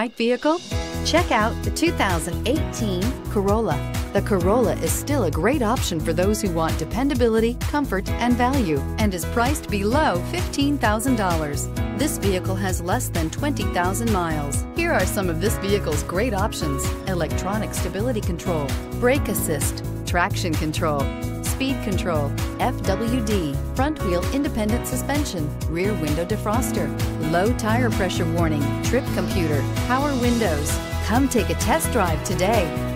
Right vehicle? Check out the 2018 Corolla. The Corolla is still a great option for those who want dependability, comfort, and value, and is priced below $15,000. This vehicle has less than 20,000 miles. Here are some of this vehicle's great options. Electronic stability control, brake assist, traction control, speed control, FWD, front wheel independent suspension, rear window defroster, low tire pressure warning, trip computer, power windows. Come take a test drive today.